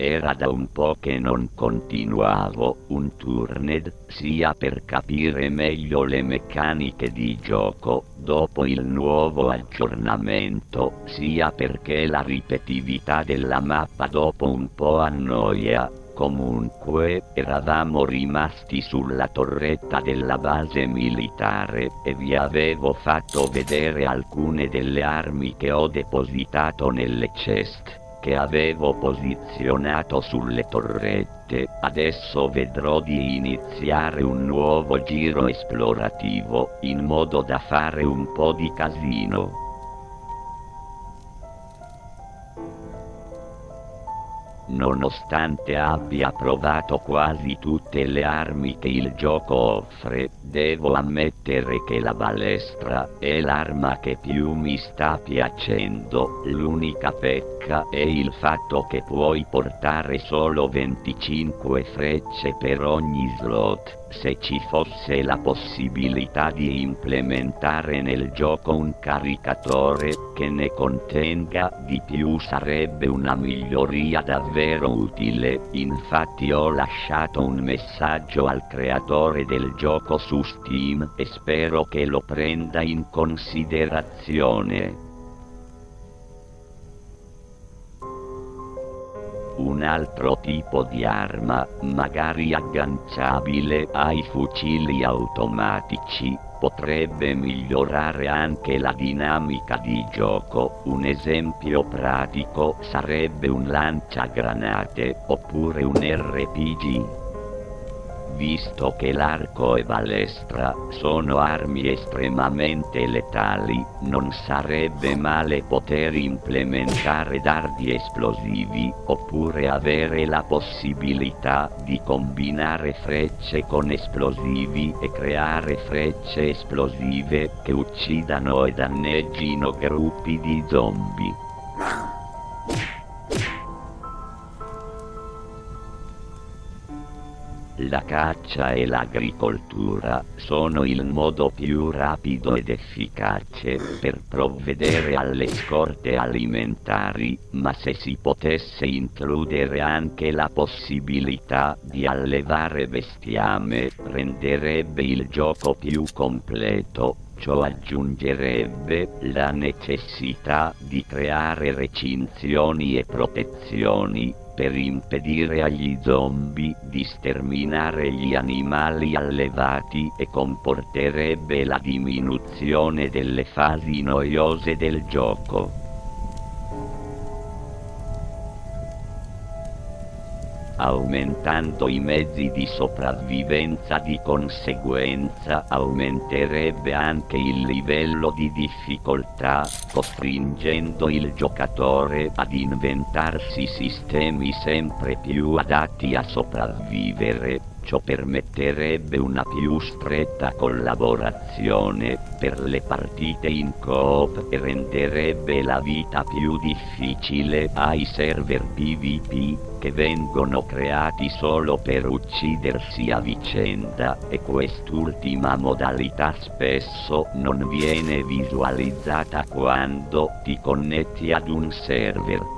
Era da un po' che non continuavo un turned, sia per capire meglio le meccaniche di gioco dopo il nuovo aggiornamento, sia perché la ripetitività della mappa dopo un po' annoia. Comunque, eravamo rimasti sulla torretta della base militare e vi avevo fatto vedere alcune delle armi che ho depositato nelle chest che avevo posizionato sulle torrette, adesso vedrò di iniziare un nuovo giro esplorativo, in modo da fare un po' di casino. Nonostante abbia provato quasi tutte le armi che il gioco offre, devo ammettere che la balestra è l'arma che più mi sta piacendo. L'unica pecca è il fatto che puoi portare solo 25 frecce per ogni slot. Se ci fosse la possibilità di implementare nel gioco un caricatore che ne contenga di più sarebbe una miglioria davvero utile. Infatti ho lasciato un messaggio al creatore del gioco su Steam e spero che lo prenda in considerazione. Un altro tipo di arma, magari agganciabile ai fucili automatici, potrebbe migliorare anche la dinamica di gioco. Un esempio pratico sarebbe un lanciagranate oppure un RPG visto che l'arco e balestra sono armi estremamente letali, non sarebbe male poter implementare dardi esplosivi, oppure avere la possibilità di combinare frecce con esplosivi e creare frecce esplosive che uccidano e danneggino gruppi di zombie. La caccia e l'agricoltura sono il modo più rapido ed efficace per provvedere alle scorte alimentari, ma se si potesse includere anche la possibilità di allevare bestiame, renderebbe il gioco più completo Ciò aggiungerebbe la necessità di creare recinzioni e protezioni per impedire agli zombie di sterminare gli animali allevati e comporterebbe la diminuzione delle fasi noiose del gioco. Aumentando i mezzi di sopravvivenza di conseguenza aumenterebbe anche il livello di difficoltà, costringendo il giocatore ad inventarsi sistemi sempre più adatti a sopravvivere. Ciò permetterebbe una più stretta collaborazione per le partite in coop e renderebbe la vita più difficile ai server PvP che vengono creati solo per uccidersi a vicenda e quest'ultima modalità spesso non viene visualizzata quando ti connetti ad un server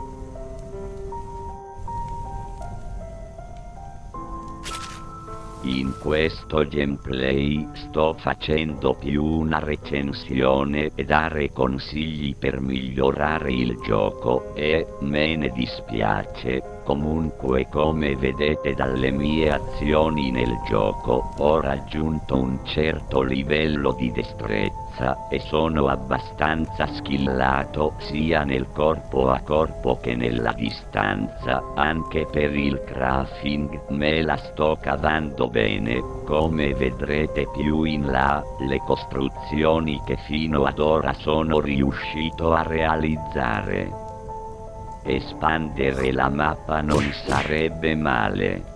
In questo gameplay sto facendo più una recensione e dare consigli per migliorare il gioco e me ne dispiace Comunque come vedete dalle mie azioni nel gioco ho raggiunto un certo livello di destrezza e sono abbastanza skillato sia nel corpo a corpo che nella distanza, anche per il crafting me la sto cavando bene, come vedrete più in là, le costruzioni che fino ad ora sono riuscito a realizzare. Espandere la mappa non sarebbe male.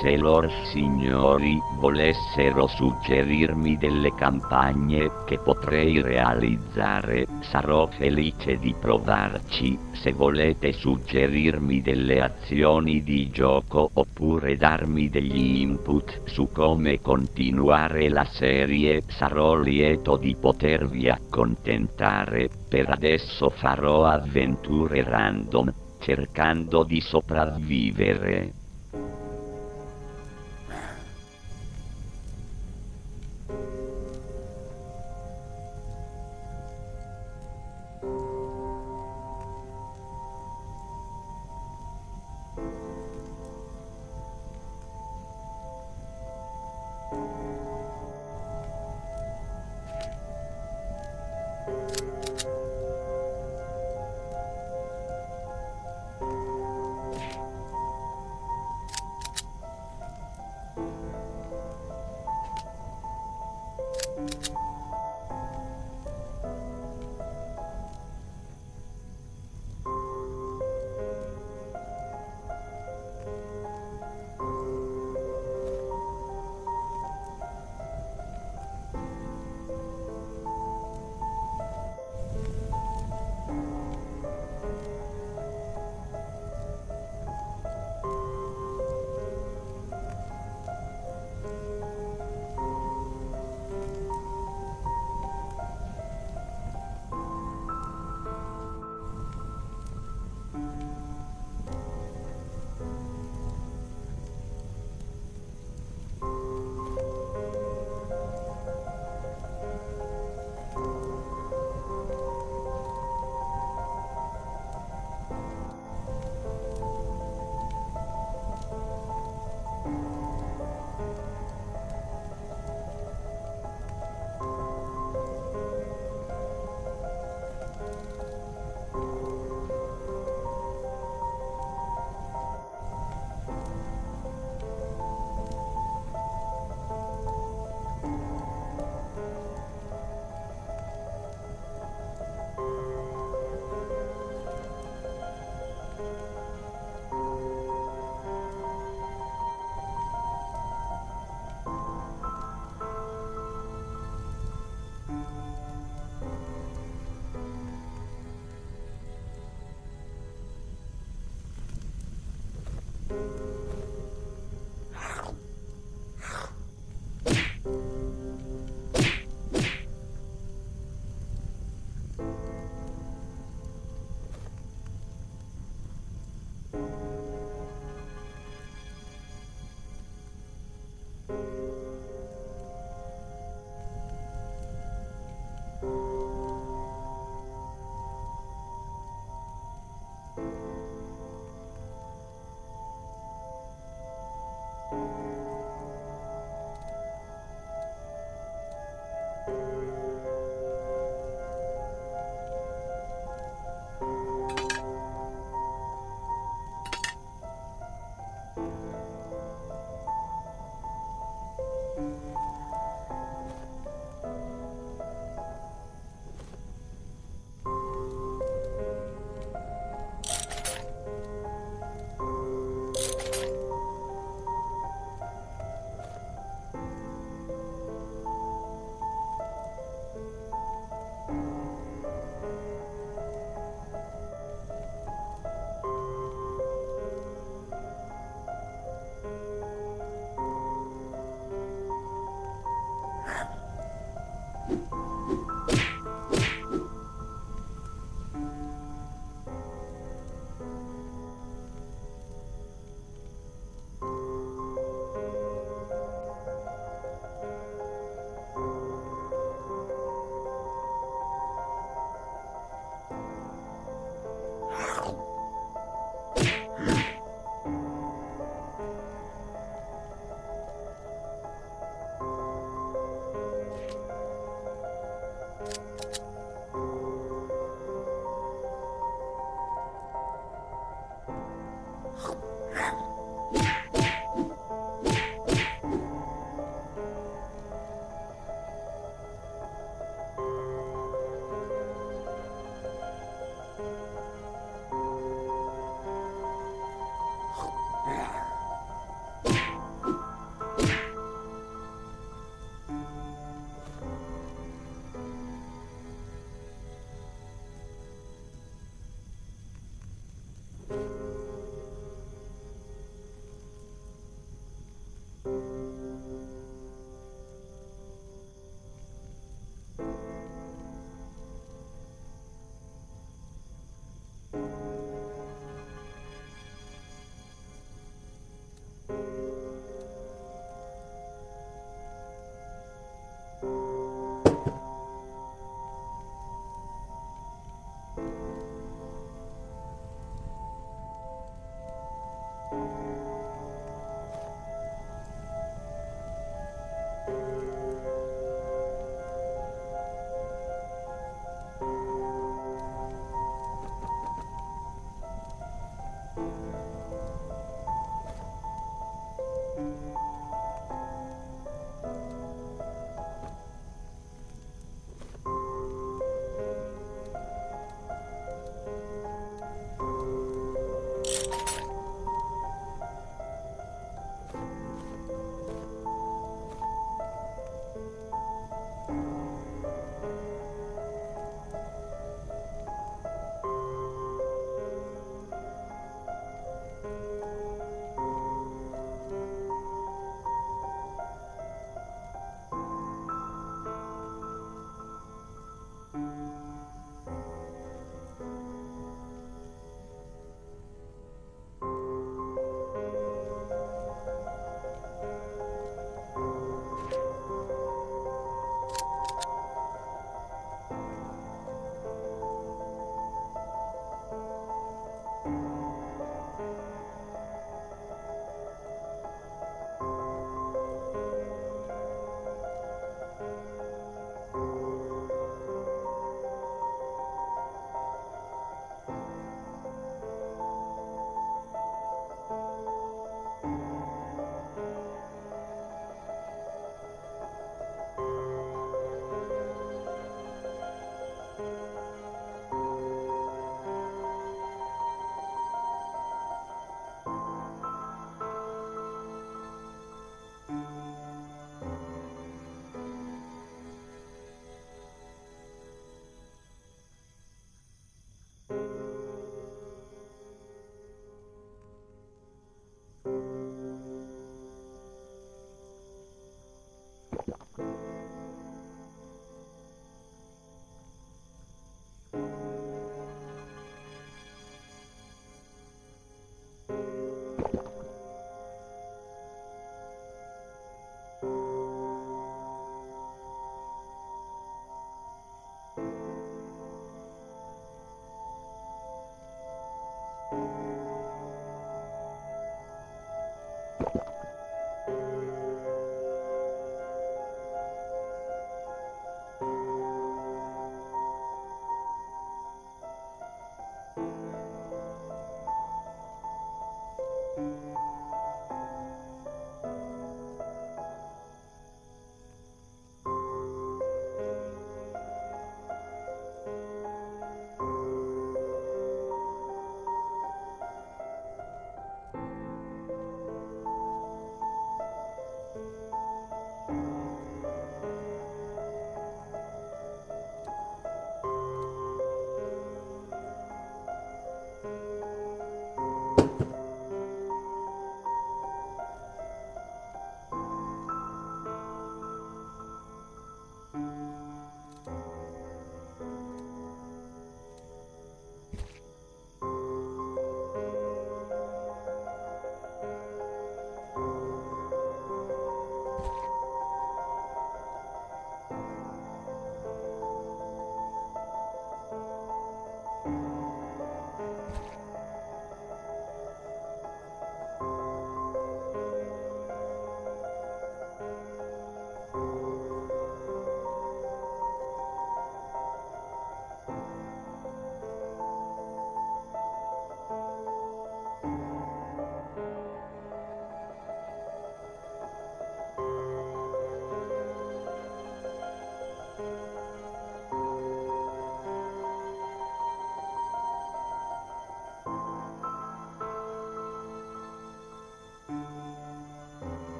Se lor signori volessero suggerirmi delle campagne che potrei realizzare, sarò felice di provarci, se volete suggerirmi delle azioni di gioco oppure darmi degli input su come continuare la serie sarò lieto di potervi accontentare, per adesso farò avventure random, cercando di sopravvivere.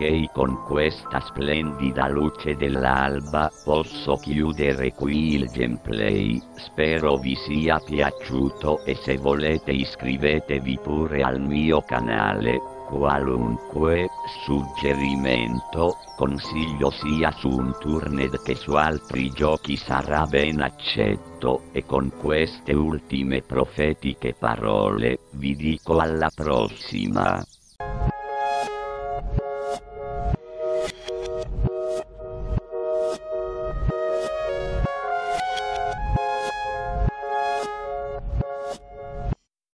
Ok con questa splendida luce dell'alba posso chiudere qui il gameplay, spero vi sia piaciuto e se volete iscrivetevi pure al mio canale, qualunque suggerimento, consiglio sia su un Turned che su altri giochi sarà ben accetto. E con queste ultime profetiche parole vi dico alla prossima.